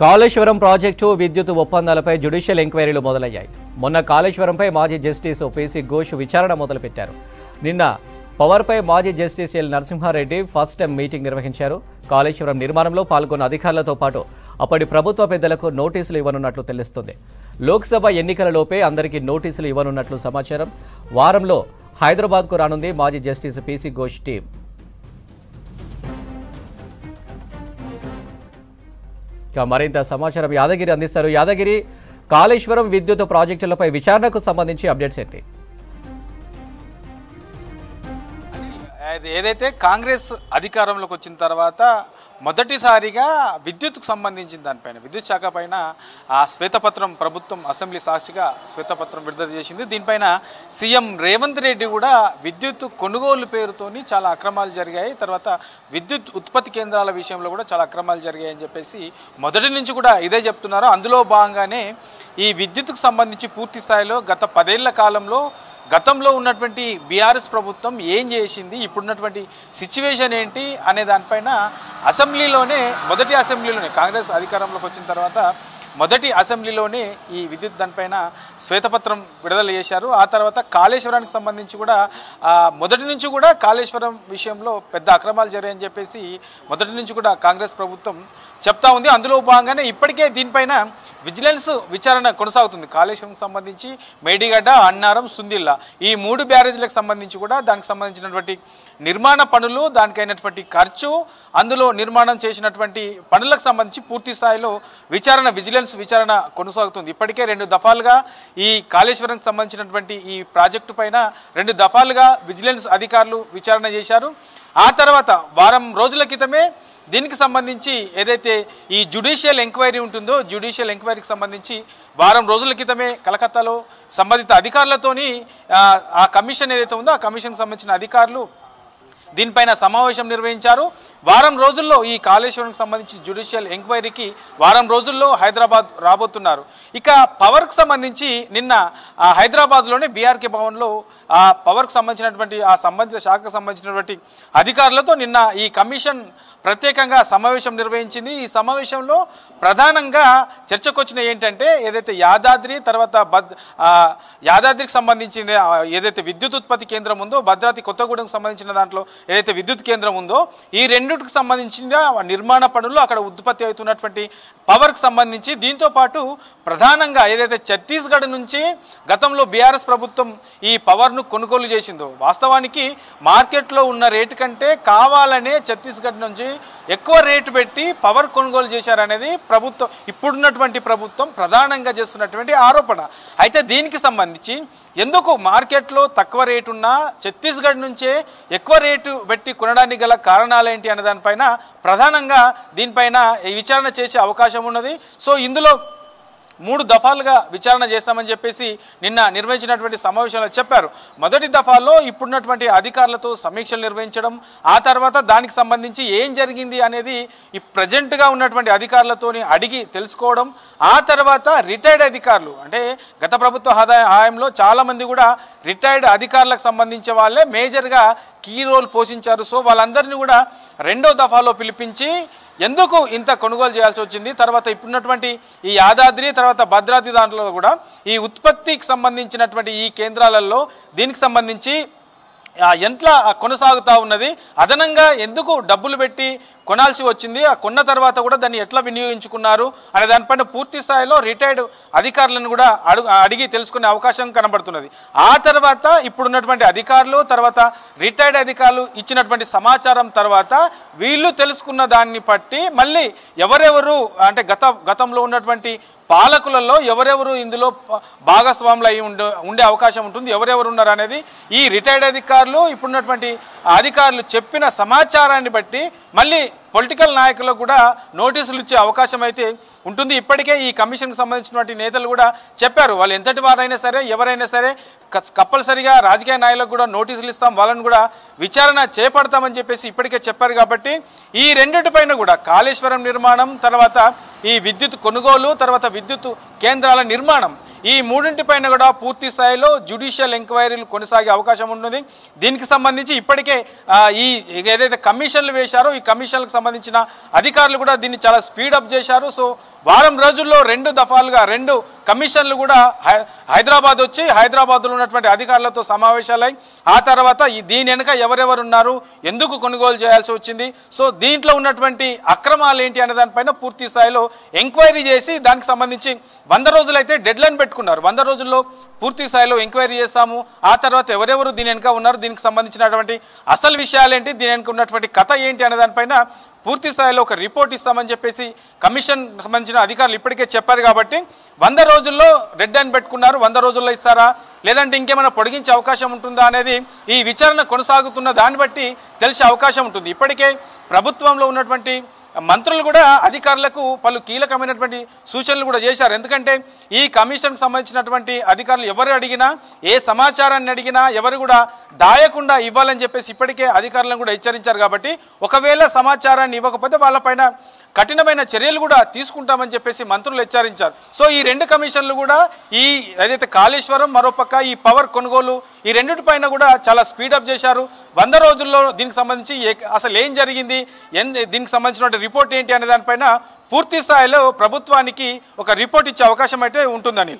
Kaleshwaram project విద్యుత్ ఒప్పందాలపై judicial ఎంక్వైరీలు మొదలయ్యాయి. మొన్న కాళేశ్వరంపై మాజీ జస్టిస్ పీసీ ఘోష్ విచారణ మొదలుపెట్టారు. నిన్న పవర్పై మాజీ justice L Narasimha Reddy first time meeting నిర్వహించారు. కాళేశ్వరం నిర్మాణంలో పాల్గొన్న అధికారులతో పాటు అప్పటి ప్రభుత్వ పెద్దలకు నోటీసులు ఇవ్వనున్నట్లు తెలుస్తుంది. లోక్సభ ఎన్నికలలోపే అందరికీ నోటీసులు ఇవ్వనున్నట్లు సమాచారం. వారంలో హైదరాబాద్కు రానుంది మాజీ జస్టిస్ పీసీ ఘోష్ టీం. ఇక మరింత సమాచారం యాదగిరి అందిస్తారు. యాదగిరి కాళేశ్వరం విద్యుత్ ప్రాజెక్టులపై విచారణకు సంబంధించి అప్డేట్స్ ఏంటి? ఏదైతే కాంగ్రెస్ అధికారంలోకి వచ్చిన తర్వాత మొదటిసారిగా విద్యుత్కు సంబంధించిన దానిపైన విద్యుత్ శాఖ పైన ఆ శ్వేతపత్రం ప్రభుత్వం అసెంబ్లీ సాక్షిగా శ్వేతపత్రం విడుదల చేసింది. దీనిపైన సీఎం రేవంత్ రెడ్డి కూడా విద్యుత్ కొనుగోలు పేరుతోని చాలా అక్రమాలు జరిగాయి. తర్వాత విద్యుత్ ఉత్పత్తి కేంద్రాల విషయంలో కూడా చాలా అక్రమాలు జరిగాయి అని చెప్పేసి మొదటి నుంచి కూడా ఇదే చెప్తున్నారు. అందులో భాగంగానే ఈ విద్యుత్కు సంబంధించి పూర్తి స్థాయిలో గత పదేళ్ళ కాలంలో గతంలో ఉన్నటువంటి బీఆర్ఎస్ ప్రభుత్వం ఏం చేసింది? ఇప్పుడున్నటువంటి సిచ్యువేషన్ ఏంటి? అనే దానిపైన అసెంబ్లీలోనే మొదటి అసెంబ్లీలోనే కాంగ్రెస్ అధికారంలోకి వచ్చిన తర్వాత మొదటి అసెంబ్లీలోనే ఈ విద్యుత్ దానిపైన శ్వేతపత్రం విడుదల చేశారు. ఆ తర్వాత కాళేశ్వరానికి సంబంధించి కూడా మొదటి నుంచి కూడా కాళేశ్వరం విషయంలో పెద్ద అక్రమాలు జరిగాయని చెప్పేసి మొదటి నుంచి కూడా కాంగ్రెస్ ప్రభుత్వం చెప్తా ఉంది. అందులో భాగంగానే ఇప్పటికే దీనిపైన విజిలెన్స్ విచారణ కొనసాగుతుంది. కాళేశ్వరంకి సంబంధించి మేడిగడ్డ అన్నారం సుందిల్లా ఈ మూడు బ్యారేజీలకు సంబంధించి కూడా దానికి సంబంధించినటువంటి నిర్మాణ పనులు దానికైనటువంటి ఖర్చు అందులో నిర్మాణం చేసినటువంటి పనులకు సంబంధించి పూర్తి స్థాయిలో విచారణ విజిలెన్స్ విచారణ కొనసాగుతుంది. ఇప్పటికే రెండు దఫాలుగా ఈ కాళేశ్వరంకి సంబంధించినటువంటి ఈ ప్రాజెక్టు పైన రెండు దఫాలుగా విజిలెన్స్ అధికారులు విచారణ చేశారు. ఆ తర్వాత వారం రోజుల క్రితమే దీనికి సంబంధించి ఏదైతే ఈ జ్యుడిషియల్ ఎంక్వైరీ ఉంటుందో జ్యుడిషియల్ ఎంక్వైరీకి సంబంధించి వారం రోజుల క్రితమే కలకత్తాలో సంబంధిత అధికారులతోని ఆ, ఆ కమిషన్ ఏదైతే ఉందో ఆ కమిషన్కి సంబంధించిన అధికారులు దీనిపైన సమావేశం నిర్వహించారు. వారం రోజుల్లో ఈ కాళేశ్వరంకి సంబంధించి జ్యుడిషియల్ ఎంక్వైరీకి వారం రోజుల్లో హైదరాబాద్ రాబోతున్నారు. ఇక పవర్కి సంబంధించి నిన్న హైదరాబాద్లోనే బీఆర్కే భవన్లో ఆ పవర్కు సంబంధించినటువంటి ఆ సంబంధిత శాఖకు సంబంధించినటువంటి అధికారులతో నిన్న ఈ కమిషన్ ప్రత్యేకంగా సమావేశం నిర్వహించింది. ఈ సమావేశంలో ప్రధానంగా చర్చకొచ్చిన ఏంటంటే ఏదైతే యాదాద్రి తర్వాత బద్ యాదాద్రికి సంబంధించిన ఏదైతే విద్యుత్ ఉత్పత్తి కేంద్రం ఉందో భద్రాద్రి కొత్తగూడెంకు సంబంధించిన దాంట్లో ఏదైతే విద్యుత్ కేంద్రం ఉందో ఈ రెండింటికి సంబంధించిన నిర్మాణ పనులు అక్కడ ఉత్పత్తి అవుతున్నటువంటి పవర్కి సంబంధించి దీంతో పాటు ప్రధానంగా ఏదైతే ఛత్తీస్గఢ్ నుంచి గతంలో బీఆర్ఎస్ ప్రభుత్వం ఈ పవర్ను కొనుగోలు చేసిందో. వాస్తవానికి మార్కెట్లో ఉన్న రేటు కంటే కావాలనే ఛత్తీస్గఢ్ నుంచి ఎక్కువ రేటు పెట్టి పవర్ కొనుగోలు చేశారనేది ప్రభుత్వం ఇప్పుడున్నటువంటి ప్రభుత్వం ప్రధానంగా చేస్తున్నటువంటి ఆరోపణ. అయితే దీనికి సంబంధించి ఎందుకు మార్కెట్లో తక్కువ రేటు ఉన్నా ఛత్తీస్గఢ్ నుంచే ఎక్కువ రేటు పెట్టి కొనడానికి గల కారణాలేంటి అనే దానిపైన ప్రధానంగా దీనిపైన ఈ విచారణ చేసే అవకాశం ఉన్నది. సో ఇందులో మూడు దఫాలుగా విచారణ చేస్తామని చెప్పేసి నిన్న నిర్వహించినటువంటి సమావేశంలో చెప్పారు. మొదటి దఫాలో ఇప్పుడున్నటువంటి అధికారులతో సమీక్షలు నిర్వహించడం ఆ తర్వాత దానికి సంబంధించి ఏం జరిగింది అనేది ఈ ప్రజెంట్గా ఉన్నటువంటి అధికారులతోని అడిగి తెలుసుకోవడం ఆ తర్వాత రిటైర్డ్ అధికారులు అంటే గత ప్రభుత్వ హదా హాయంలో చాలామంది కూడా రిటైర్డ్ అధికారులకు సంబంధించిన వాళ్ళే మేజర్గా కీ రోల్ పోషించారు. సో వాళ్ళందరినీ కూడా రెండో దఫాలో పిలిపించి ఎందుకు ఇంత కొనుగోలు చేయాల్సి వచ్చింది? తర్వాత ఇప్పుడున్నటువంటి ఈ యాదాద్రి తర్వాత భద్రాద్రి దాంట్లో కూడా ఈ ఉత్పత్తికి సంబంధించినటువంటి ఈ కేంద్రాలలో దీనికి సంబంధించి ఆ ఎంత కొనసాగుతా ఉన్నది. అదనంగా ఎందుకు డబ్బులు పెట్టి కొనాల్సి వచ్చింది? ఆ కొన్న తర్వాత కూడా దాన్ని ఎట్లా వినియోగించుకున్నారు? అనే దానిపైన పూర్తి స్థాయిలో రిటైర్డ్ అధికారులను కూడా అడుగు అడిగి తెలుసుకునే అవకాశం కనబడుతున్నది. ఆ తర్వాత ఇప్పుడున్నటువంటి అధికారులు తర్వాత రిటైర్డ్ అధికారులు ఇచ్చినటువంటి సమాచారం తర్వాత వీళ్ళు తెలుసుకున్న దాన్ని బట్టి మళ్ళీ ఎవరెవరు అంటే గత గతంలో ఉన్నటువంటి పాలకులలో ఎవరెవరు ఇందులో భాగస్వాములు అయి ఉండే ఉండే అవకాశం ఉంటుంది ఎవరెవరు ఉన్నారు అనేది ఈ రిటైర్డ్ అధికారులు ఇప్పుడున్నటువంటి అధికారులు చెప్పిన సమాచారాన్ని బట్టి మళ్ళీ పొలిటికల్ నాయకులకు కూడా నోటీసులు ఇచ్చే అవకాశం అయితే ఉంటుంది. ఇప్పటికే ఈ కమిషన్కి సంబంధించినటువంటి నేతలు కూడా చెప్పారు. వాళ్ళు ఎంతటి వారైనా సరే ఎవరైనా సరే కంపల్సరిగా రాజకీయ నాయకులకు కూడా నోటీసులు ఇస్తాం. వాళ్ళని కూడా విచారణ చేపడతామని చెప్పేసి ఇప్పటికే చెప్పారు కాబట్టి ఈ రెండింటిపైన కూడా కాళేశ్వరం నిర్మాణం తర్వాత ఈ విద్యుత్ కొనుగోలు తర్వాత విద్యుత్ కేంద్రాల నిర్మాణం ఈ మూడింటిపైన కూడా పూర్తి స్థాయిలో జ్యుడిషియల్ ఎంక్వైరీలు కొనసాగే అవకాశం ఉంటుంది. దీనికి సంబంధించి ఇప్పటికే ఈ ఏదైతే కమిషన్లు వేశారో ఈ కమిషన్లకు సంబంధించిన అధికారులు కూడా దీన్ని చాలా స్పీడప్ చేశారు. సో వారం రోజుల్లో రెండు దఫాలుగా రెండు కమిషన్లు కూడా హై- హైదరాబాద్ వచ్చి హైదరాబాద్లో ఉన్నటువంటి అధికారులతో సమావేశాలై ఆ తర్వాత ఈ దీని వెనుక ఎవరెవరు ఉన్నారు ఎందుకు కొనుగోలు చేయాల్సి వచ్చింది? సో దీంట్లో ఉన్నటువంటి అక్రమాలు ఏంటి అనే దానిపైన పూర్తి స్థాయిలో ఎంక్వైరీ చేసి దానికి సంబంధించి వంద రోజులైతే డెడ్ లైన్ పెట్టుకున్నారు. వంద రోజుల్లో పూర్తి స్థాయిలో ఎంక్వైరీ చేస్తాము. ఆ తర్వాత ఎవరెవరు దీని వెనుక ఉన్నారు దీనికి సంబంధించినటువంటి అసలు విషయాలేంటి దీని వెనుక ఉన్నటువంటి కథ ఏంటి అనే దానిపైన పూర్తి స్థాయిలో ఒక రిపోర్ట్ ఇస్తామని చెప్పేసి కమిషన్ సంబంధించిన అధికారులు ఇప్పటికే చెప్పారు కాబట్టి వంద రోజుల్లో రెడ్ అండ్ పెట్టుకున్నారు. వంద రోజుల్లో ఇస్తారా? లేదంటే ఇంకేమైనా పొడిగించే అవకాశం ఉంటుందా అనేది ఈ విచారణ కొనసాగుతున్న దాన్ని బట్టి తెలిసే అవకాశం ఉంటుంది. ఇప్పటికే ప్రభుత్వంలో ఉన్నటువంటి మంత్రులు కూడా అధికారులకు పలు కీలకమైనటువంటి సూచనలు కూడా చేశారు. ఎందుకంటే ఈ కమిషన్కు సంబంధించినటువంటి అధికారులు ఎవరు అడిగినా ఏ సమాచారాన్ని అడిగినా ఎవరు కూడా దాయకుండా ఇవ్వాలని చెప్పేసి ఇప్పటికే అధికారులను కూడా హెచ్చరించారు కాబట్టి ఒకవేళ సమాచారాన్ని ఇవ్వకపోతే వాళ్ళపైన కఠినమైన చర్యలు కూడా తీసుకుంటామని చెప్పేసి మంత్రులు హెచ్చరించారు. సో ఈ రెండు కమిషన్లు కూడా ఈ ఏదైతే కాళేశ్వరం మరోపక్క ఈ పవర్ కొనుగోలు ఈ రెండిటిపైన కూడా చాలా స్పీడప్ చేశారు. వంద రోజుల్లో దీనికి సంబంధించి ఏ- అసలు ఏం జరిగింది? ఎన్ దీనికి సంబంధించిన రిపోర్ట్ ఏంటి అనే దానిపైన పూర్తి స్థాయిలో ప్రభుత్వానికి ఒక రిపోర్ట్ ఇచ్చే అవకాశం అయితే ఉంటుందని.